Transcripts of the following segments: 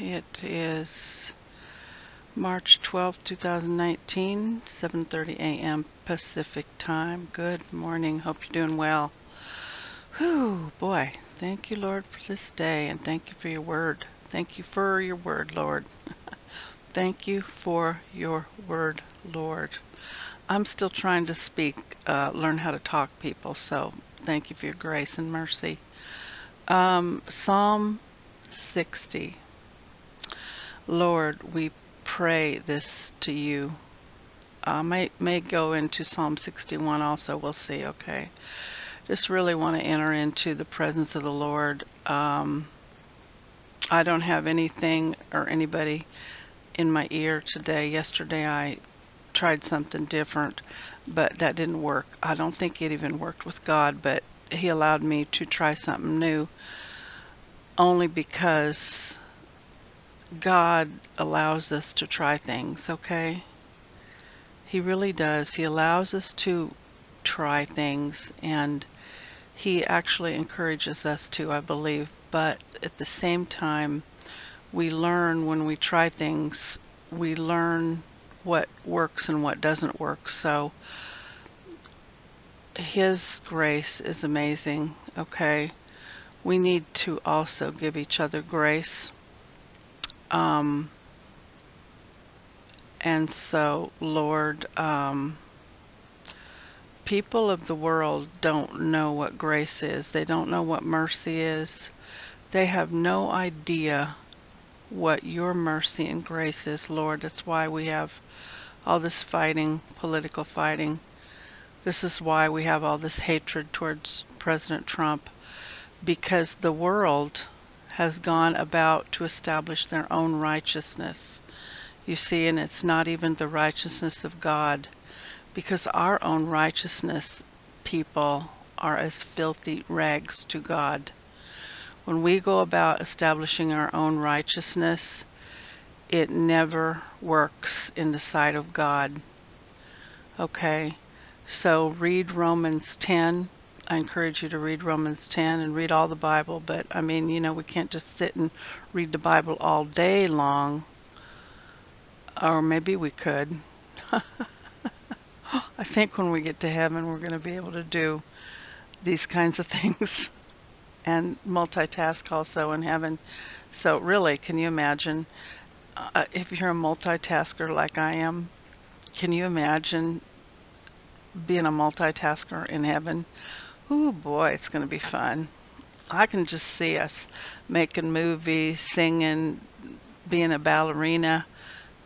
It is March 12, 2019, 7:30 a.m. Pacific Time. Good morning. Hope you're doing well. Whew, boy. Thank you, Lord, for this day, and thank you for your word. Thank you for your word, Lord. thank you for your word, Lord. I'm still trying to speak, uh, learn how to talk, people. So thank you for your grace and mercy. Um, Psalm 60. Lord, we pray this to you. I may, may go into Psalm 61 also. We'll see, okay? Just really want to enter into the presence of the Lord. Um, I don't have anything or anybody in my ear today. Yesterday I tried something different, but that didn't work. I don't think it even worked with God, but He allowed me to try something new only because God allows us to try things, okay? He really does. He allows us to try things and he actually encourages us to, I believe. But at the same time, we learn when we try things, we learn what works and what doesn't work. So his grace is amazing, okay? We need to also give each other grace um, and so, Lord, um, people of the world don't know what grace is. They don't know what mercy is. They have no idea what your mercy and grace is, Lord. That's why we have all this fighting, political fighting. This is why we have all this hatred towards President Trump, because the world has gone about to establish their own righteousness. You see, and it's not even the righteousness of God, because our own righteousness, people, are as filthy rags to God. When we go about establishing our own righteousness, it never works in the sight of God. Okay, so read Romans 10 I encourage you to read Romans 10 and read all the Bible, but I mean, you know, we can't just sit and read the Bible all day long. Or maybe we could. I think when we get to heaven, we're going to be able to do these kinds of things and multitask also in heaven. So, really, can you imagine uh, if you're a multitasker like I am? Can you imagine being a multitasker in heaven? Oh boy, it's going to be fun. I can just see us making movies, singing, being a ballerina,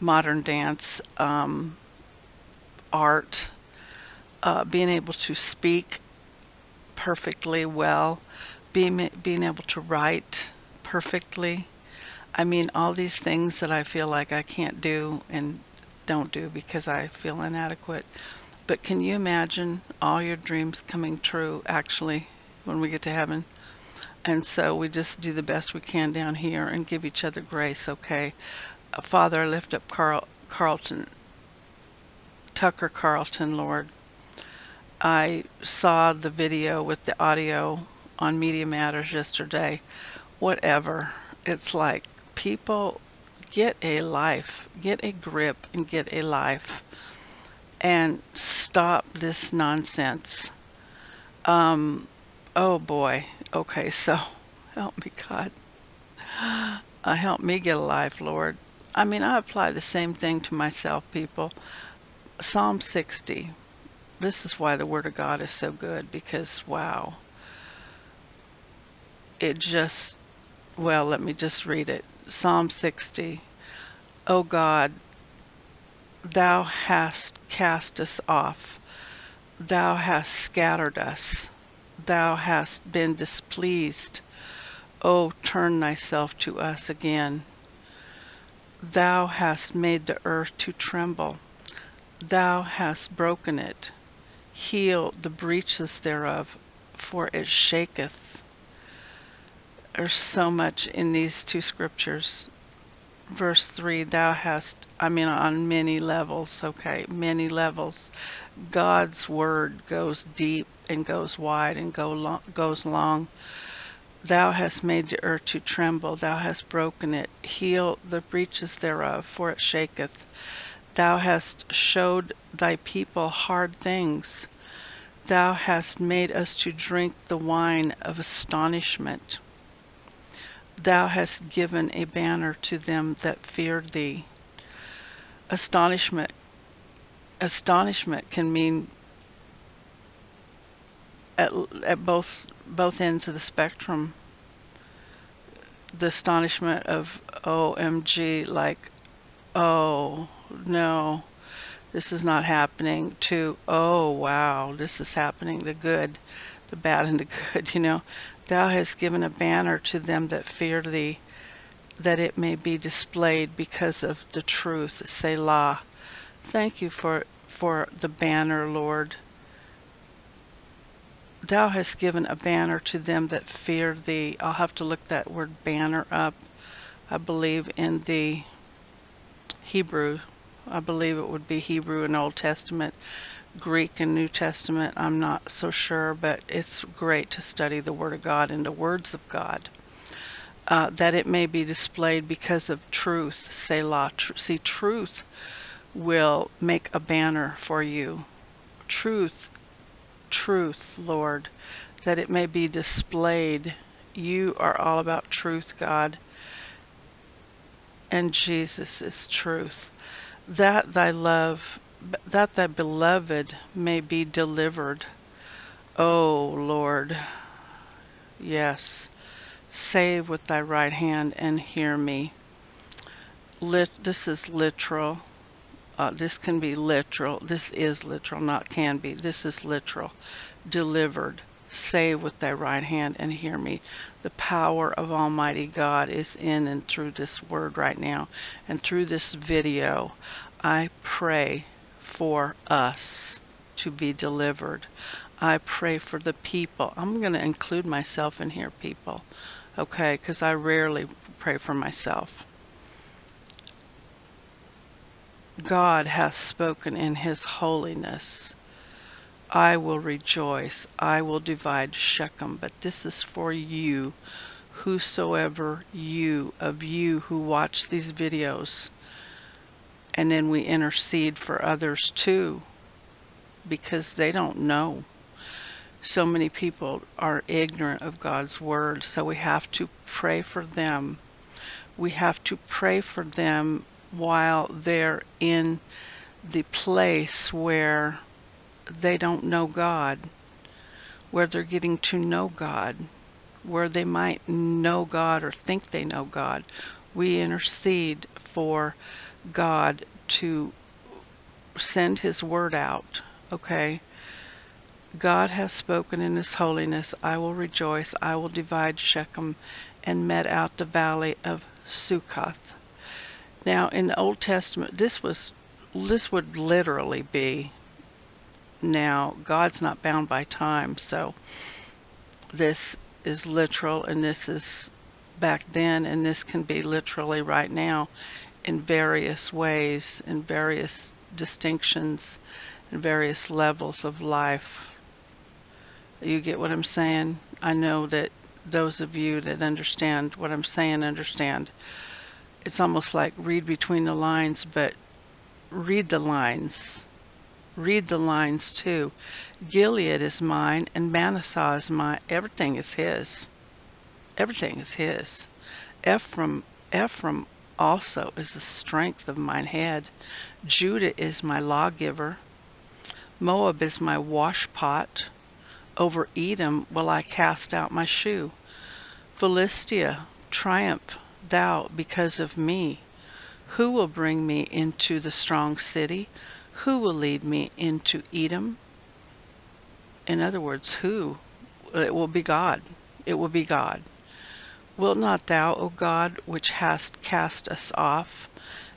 modern dance, um, art, uh, being able to speak perfectly well, being, being able to write perfectly. I mean, all these things that I feel like I can't do and don't do because I feel inadequate. But can you imagine all your dreams coming true actually when we get to heaven? And so we just do the best we can down here and give each other grace, okay? Uh, Father, I lift up Carl, Carlton, Tucker Carlton, Lord. I saw the video with the audio on Media Matters yesterday. Whatever. It's like people get a life, get a grip, and get a life and stop this nonsense. Um, oh boy. Okay, so help me, God. Uh, help me get a life, Lord. I mean, I apply the same thing to myself, people. Psalm 60. This is why the Word of God is so good because, wow. It just, well, let me just read it. Psalm 60. Oh God, Thou hast cast us off. Thou hast scattered us. Thou hast been displeased. O turn thyself to us again. Thou hast made the earth to tremble. Thou hast broken it. Heal the breaches thereof, for it shaketh. There's so much in these two scriptures verse 3 thou hast i mean on many levels okay many levels god's word goes deep and goes wide and go goes long Thou hast made the earth to tremble, thou hast broken it. Heal the breaches thereof, for it shaketh. Thou hast showed thy people hard things. Thou hast made us to drink the wine of astonishment. Thou hast given a banner to them that feared thee. Astonishment astonishment can mean at, at both both ends of the spectrum the astonishment of OMG like oh no this is not happening to oh wow this is happening the good the bad and the good you know thou hast given a banner to them that fear thee that it may be displayed because of the truth selah thank you for for the banner lord Thou hast given a banner to them that fear thee. I'll have to look that word banner up. I believe in the Hebrew. I believe it would be Hebrew and Old Testament, Greek and New Testament. I'm not so sure, but it's great to study the Word of God and the words of God. Uh, that it may be displayed because of truth, Selah. Tr- see, truth will make a banner for you. Truth truth, Lord, that it may be displayed. You are all about truth, God, and Jesus is truth. That thy love, that thy beloved may be delivered. O Lord, yes, save with thy right hand and hear me. Lit, this is literal. Uh, this can be literal. This is literal, not can be. This is literal. Delivered. Save with thy right hand and hear me. The power of Almighty God is in and through this word right now. And through this video, I pray for us to be delivered. I pray for the people. I'm going to include myself in here, people. Okay, because I rarely pray for myself. God hath spoken in his holiness. I will rejoice, I will divide Shechem, but this is for you, whosoever you, of you who watch these videos. And then we intercede for others too, because they don't know. So many people are ignorant of God's word, so we have to pray for them. We have to pray for them while they're in the place where they don't know God, where they're getting to know God, where they might know God or think they know God. We intercede for God to send His word out, okay? God has spoken in His holiness. I will rejoice. I will divide Shechem and met out the valley of Succoth. Now, in the Old Testament, this was this would literally be now God's not bound by time, so this is literal and this is back then and this can be literally right now in various ways, in various distinctions, in various levels of life. You get what I'm saying? I know that those of you that understand what I'm saying understand it's almost like read between the lines, but read the lines. Read the lines too. Gilead is mine and Manasseh is mine. Everything is his. Everything is his. Ephraim, Ephraim also is the strength of mine head. Judah is my lawgiver. Moab is my washpot. Over Edom will I cast out my shoe. Philistia, triumph thou because of me? Who will bring me into the strong city? Who will lead me into Edom? In other words, who? It will be God. It will be God. Wilt not thou, O God, which hast cast us off,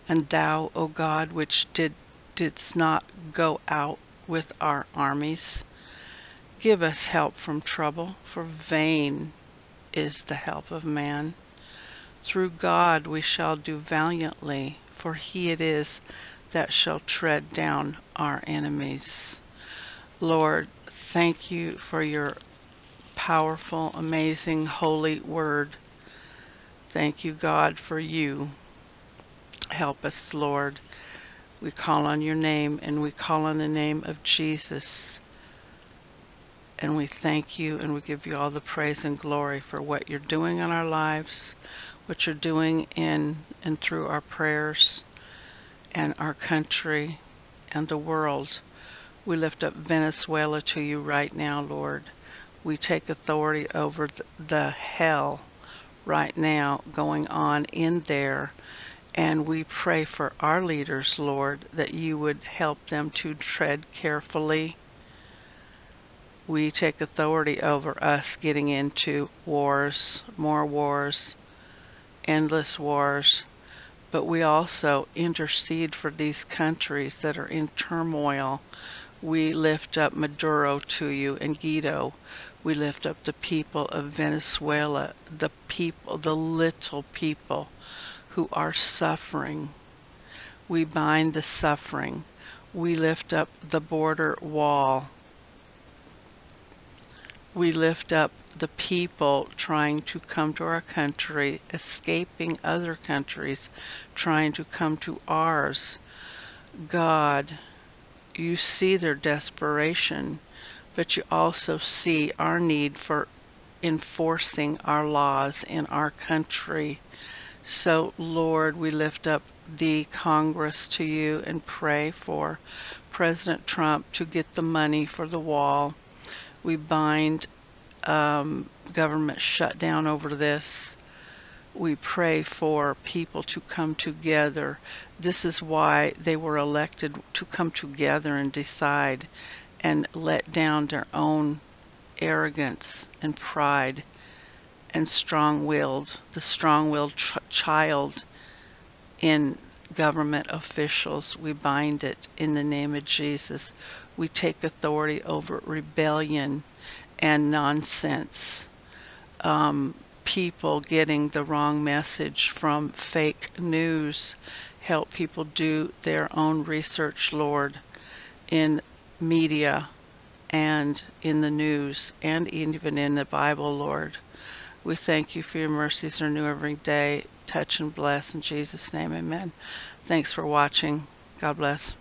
and thou, O God, which did, didst not go out with our armies, give us help from trouble, for vain is the help of man. Through God we shall do valiantly, for he it is that shall tread down our enemies. Lord, thank you for your powerful, amazing, holy word. Thank you, God, for you. Help us, Lord. We call on your name and we call on the name of Jesus. And we thank you and we give you all the praise and glory for what you're doing in our lives, what you're doing in and through our prayers and our country and the world. We lift up Venezuela to you right now, Lord. We take authority over the hell right now going on in there. And we pray for our leaders, Lord, that you would help them to tread carefully. We take authority over us getting into wars, more wars, endless wars, but we also intercede for these countries that are in turmoil. We lift up Maduro to you and Guaido. We lift up the people of Venezuela, the people, the little people who are suffering. We bind the suffering. We lift up the border wall. We lift up the people trying to come to our country, escaping other countries, trying to come to ours. God, you see their desperation but you also see our need for enforcing our laws in our country. So, Lord, we lift up the Congress to you and pray for President Trump to get the money for the wall. We bind um, government shutdown over this. We pray for people to come together. This is why they were elected to come together and decide and let down their own arrogance and pride and strong-willed, the strong-willed ch child in government officials. We bind it in the name of Jesus. We take authority over rebellion and nonsense. Um, people getting the wrong message from fake news. Help people do their own research, Lord, in media and in the news and even in the Bible, Lord. We thank you for your mercies are new every day. Touch and bless in Jesus' name, amen. Thanks for watching. God bless.